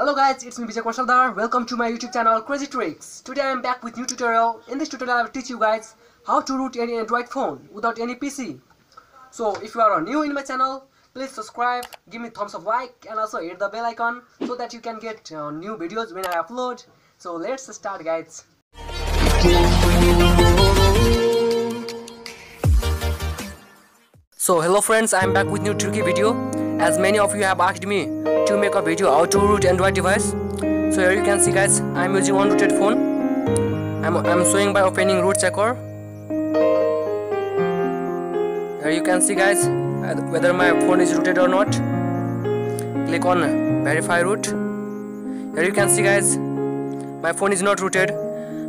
Hello guys, it's me Bijay Kaushaldar. Welcome to my YouTube channel Crazy Tricks. Today I am back with new tutorial. In this tutorial I will teach you guys how to root any Android phone without any PC. So if you are new in my channel, please subscribe, give me thumbs up like and also hit the bell icon so that you can get uh, new videos when I upload. So let's start guys. So hello friends, I am back with new tricky video. As many of you have asked me to make a video how to root Android device. So here you can see guys, I am using unrooted phone. I'm, I'm showing by opening root checker. Here you can see guys, uh, whether my phone is rooted or not. Click on verify root. Here you can see guys, my phone is not rooted.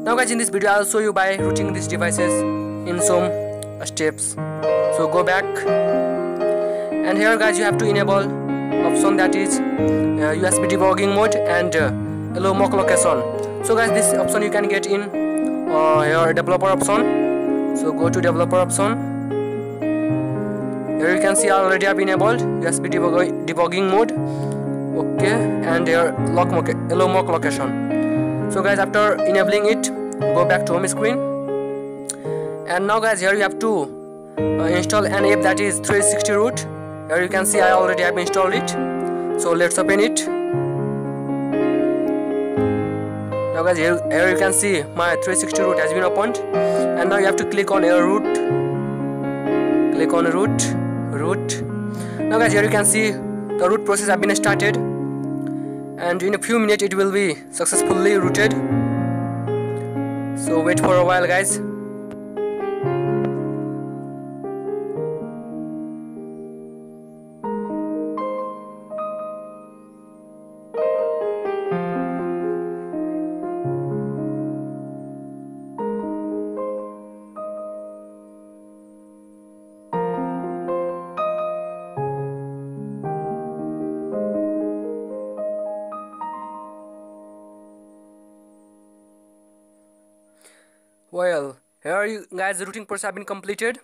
Now guys in this video I'll show you by rooting these devices in some steps. So go back and here guys you have to enable option that is uh, USB debugging mode and uh, low mock location so guys this option you can get in uh, your developer option. So go to developer option. Here you can see already have enabled USB debug debugging mode. Okay and here lock mock location. So guys after enabling it go back to home screen. And now guys here you have to uh, install an app that is 360 root here you can see I already have installed it. So let's open it. Now guys here, here you can see my 360 root has been opened. And now you have to click on your root click on root root now guys here you can see the root process have been started. And in a few minutes it will be successfully rooted so wait for a while guys well here you guys the rooting process have been completed.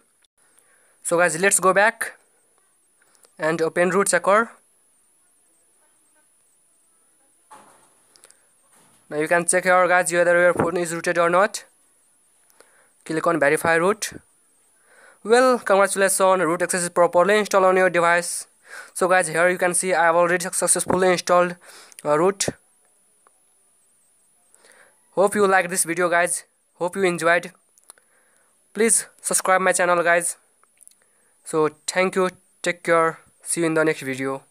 So guys let's go back and open root checker now you can check here guys whether your phone is rooted or not. Click on verify root. Well congratulations root access is properly installed on your device. So guys here you can see i have already successfully installed uh, root. Hope you like this video guys hope you enjoyed. Please subscribe my channel guys. So thank you. Take care. See you in the next video